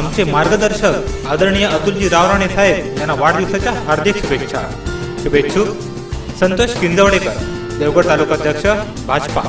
आमचे मार्गदर्शक आदरणीय अतुलजी रावराणे साहेब यांना वाढदिवसाच्या हार्दिक शुभेच्छा. शुभेच्छुक संतोष किंजवडेकर देवगड तालुकाध्यक्ष भाजपा.